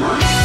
Bye.